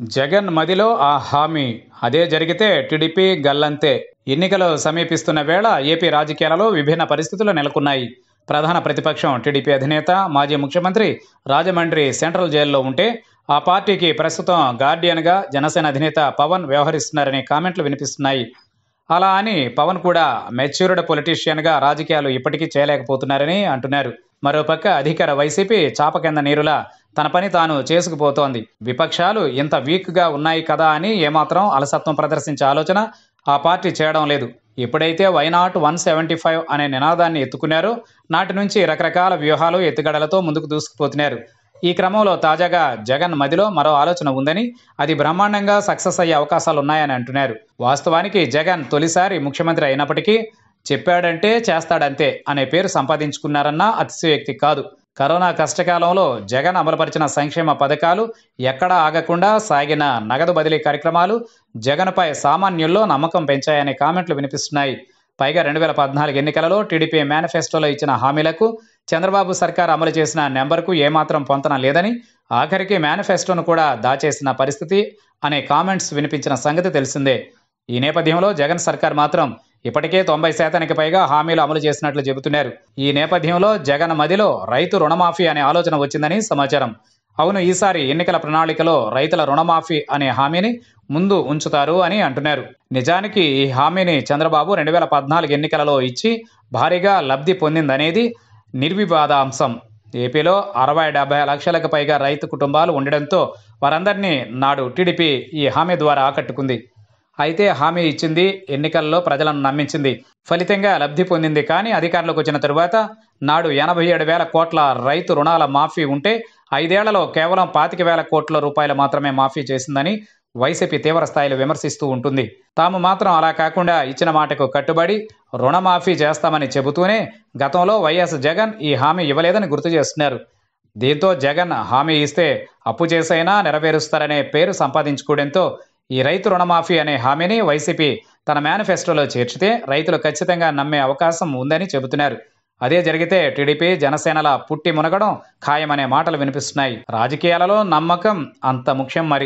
జగన్ మదిలో ఆ హామీ. అదే జరిగితే టీడీపీ గల్లంతే. ఎన్నికలు సమీపిస్తున్న వేళ ఏపీ రాజకీయాలలో విభిన్న పరిస్థితులు నెలకొన్నాయి. ప్రధాన ప్రతిపక్షం టీడీపీ అధినేత మాజీ ముఖ్యమంత్రి రాజమండ్రి సెంట్రల్ జైల్లో ఉంటే ఆ పార్టీకి ప్రస్తుతం గార్డియన్గా జనసేన అధినేత పవన్ వ్యవహరిస్తున్నారనే కామెంట్లు వినిపిస్తున్నాయి. అలా అని పవన్ కూడా మెచ్యూర్డ్ పొలిటీషియన్గా రాజకీయాలు ఇప్పటికీ చేయలేకపోతున్నారని అంటున్నారు. మరోపక్క అధికార వైసీపీ చాప కింద నీరులా తన పని తాను చేసుకుపోతోంది. విపక్షాలు ఇంత వీక్గా ఉన్నాయి కదా అని ఏమాత్రం అలసత్వం ప్రదర్శించే ఆలోచన ఆ పార్టీ చేయడం లేదు. ఎప్పుడైతే వైనాట్ వన్ సెవెంటీ ఫైవ్ అనే నినాదాన్ని ఎత్తుకున్నారో. నాటి నుంచి రకరకాల వ్యూహాలు ఎత్తుగడలతో ముందుకు దూసుకుపోతున్నారు. ఈ క్రమంలో తాజాగా జగన్ మదిలో మరో ఆలోచన ఉందని అది బ్రహ్మాండంగా సక్సెస్ అయ్యే అవకాశాలు ఉన్నాయని అంటున్నారు. వాస్తవానికి జగన్ తొలిసారి ముఖ్యమంత్రి అయినప్పటికీ చెప్పాడంటే చేస్తాడంతే అనే పేరు సంపాదించుకున్నారన్న అతిశయోక్తి కాదు. కరోనా కష్టకాలంలో జగన్ అమలుపరిచిన సంక్షేమ పథకాలు ఎక్కడా ఆగకుండా సాగిన నగదు బదిలీ కార్యక్రమాలు జగన్పై సామాన్యుల్లో నమ్మకం పెంచాయనే కామెంట్లు వినిపిస్తున్నాయి. పైగా రెండు వేల పద్నాలుగు ఎన్నికలలో టీడీపీ మేనిఫెస్టోలో ఇచ్చిన హామీలకు చంద్రబాబు సర్కార్ అమలు చేసిన నెంబర్కు ఏమాత్రం పొంతన లేదని ఆఖరికి మేనిఫెస్టోను కూడా దాచేసిన పరిస్థితి అనే కామెంట్స్ వినిపించిన సంగతి తెలిసిందే. ఈ నేపథ్యంలో జగన్ సర్కార్ మాత్రం ఇప్పటికే తొంభై శాతానికి పైగా హామీలు అమలు చేసినట్లు చెబుతున్నారు. ఈ నేపథ్యంలో జగన్ మదిలో రైతు రుణమాఫీ అనే ఆలోచన వచ్చిందని సమాచారం. అవును ఈసారి ఎన్నికల ప్రణాళికలో రైతుల రుణమాఫీ అనే హామీని ముందు ఉంచుతారు అని అంటున్నారు. నిజానికి ఈ హామీని చంద్రబాబు రెండు వేల పద్నాలుగు ఎన్నికలలో ఇచ్చి భారీగా లబ్ధి పొందిందనేది నిర్వివాద అంశం ఏపీలో అరవై డెబ్బై లక్షలకు పైగా రైతు కుటుంబాలు ఉండడంతో వారందరినీ నాడు టీడీపీ ఈ హామీ ద్వారా ఆకట్టుకుంది. అయితే హామీ ఇచ్చింది ఎన్నికల్లో ప్రజలను నమ్మించింది. ఫలితంగా లబ్ధి పొందింది కానీ అధికారంలోకి వచ్చిన తరువాత నాడు ఎనభై ఏడు వేల కోట్ల రైతు రుణాల మాఫీ ఉంటే ఐదేళ్ళలో కేవలం పాతిక వేల కోట్ల రూపాయలు మాత్రమే మాఫీ చేసిందని వైసీపీ తీవ్ర స్థాయిలో విమర్శిస్తూ ఉంటుంది. తాము మాత్రం అలా కాకుండా ఇచ్చిన మాటకు కట్టుబడి రుణమాఫీ చేస్తామని చెబుతూనే గతంలో వైఎస్ జగన్ ఈ హామీ ఇవ్వలేదని గుర్తు చేస్తున్నారు. దీంతో జగన్ హామీ ఇస్తే అప్పు చేసైనా నెరవేరుస్తారనే పేరు సంపాదించుకోవడంతో ఈ రైతు రుణమాఫీ అనే హామీని వైసీపీ తన మేనిఫెస్టోలో చేర్చితే రైతులు ఖచ్చితంగా నమ్మే అవకాశం ఉందని చెబుతున్నారు. అదే జరిగితే టీడీపీ జనసేనల పుట్టి మునగడం ఖాయమనే మాటలు వినిపిస్తున్నాయి. రాజకీయాలలో నమ్మకం అంత ముఖ్యం మరి.